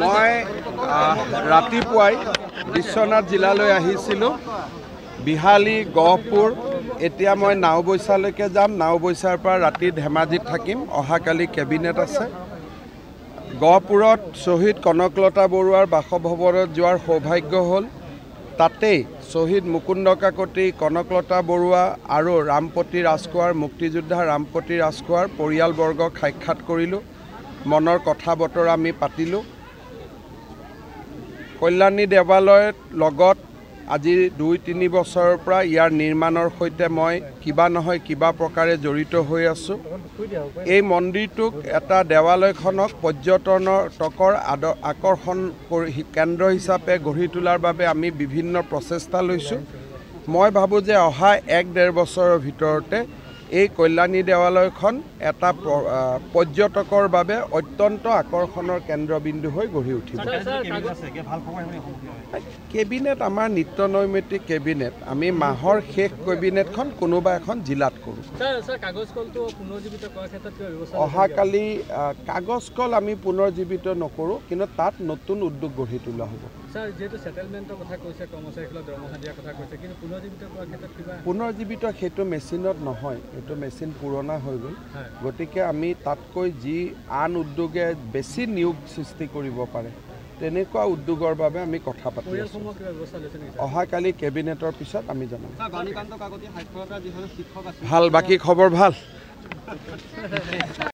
মই ৰাতিপুৱাই বিশ্বনাথ জিলালৈ আহিছিলোঁ। বিহালী গহপুৰ। এতিয়া মই নাওবৈচালৈকে যাম। নাওবৈচাৰ পৰা ৰাতি ধেমাজিত থাকিম। অহাকালি কেবিনেট আছে। গহপুৰত শ্বহীদ কনকলতা বৰুৱাৰ বাসভৱনত যোৱাৰ সৌভাগ্য হ'ল তাতেই শ্বহীদ মুকুন্দ কাকতি কনকলতা বৰুৱা আৰু ৰামপতি ৰাজখোৱাৰ মুক্তিযোদ্ধা ৰামপতি ৰাজখোৱাৰ পৰিয়ালবৰ্গক সাক্ষাৎ কৰিলোঁ। মনৰ কথা বতৰা আমি পাতিলোঁ। কল্যাণী দেৱালয়ৰ লগত আজি দুই তিনি বছৰৰ পৰা ইয়াৰ নিৰ্মাণৰ সৈতে মই কিবা নহয় কিবা প্ৰকাৰে জড়িত হৈ আছোঁ। এই মন্দিৰটোক এটা দেৱালয়খনক পৰ্যটনৰ টকৰ আদ আকৰ্ষণ কৰি কেন্দ্ৰ হিচাপে গঢ়ি তোলাৰ বাবে আমি বিভিন্ন প্ৰচেষ্টা লৈছোঁ। মই ভাবোঁ যে অহা এক ডেৰ বছৰৰ ভিতৰতে এই কল্যাণী দেৱালয়খন এটা পৰ্যটকৰ বাবে অত্যন্ত আকৰ্ষণৰ কেন্দ্ৰবিন্দু হৈ গঢ়ি উঠিব। কেবিনেট আমাৰ নিত্য নৈমিত্তিক কেবিনেট। আমি মাহৰ শেষ কেবিনেটখন কোনোবা এখন জিলাত কৰোঁ। অহাকালি কাগজ কল আমি পুনৰ্জীৱিত নকৰোঁ কিন্তু তাত নতুন উদ্যোগ গঢ়ি তোলা হ'ব। পুনৰ্জীৱিত সেইটো মেচিনত নহয় এইটো মেচিন পুৰণা হৈ গ'ল গতিকে আমি তাতকৈ যি আন উদ্যোগে বেছি নিয়োগ সৃষ্টি কৰিব পাৰে তেনেকুৱা উদ্যোগৰ বাবে আমি কথা পাতি অহাকালি কেবিনেটৰ পিছত আমি জনাম। ভাল বাকী খবৰ ভাল?